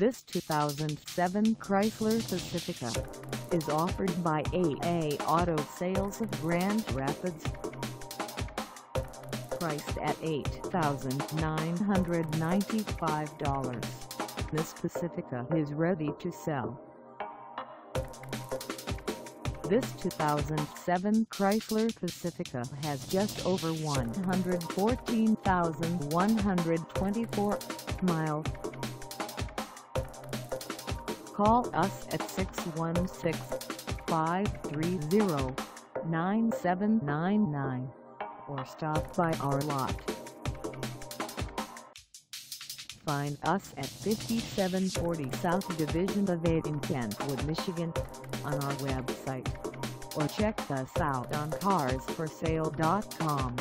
This 2007 Chrysler Pacifica is offered by AA Auto Sales of Grand Rapids. Priced at $8,995, this Pacifica is ready to sell. This 2007 Chrysler Pacifica has just over 114,124 miles. Call us at 616-530-9799 or stop by our lot. Find us at 5740 South Division of 8 in Kentwood, Michigan on our website or check us out on carsforsale.com.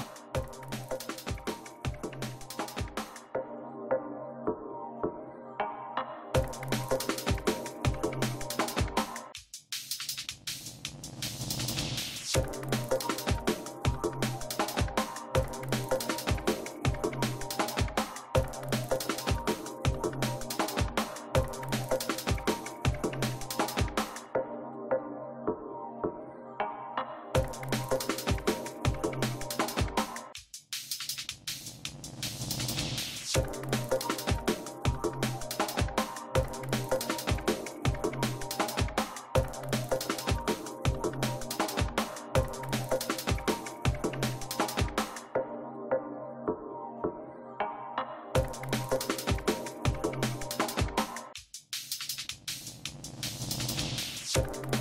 Thank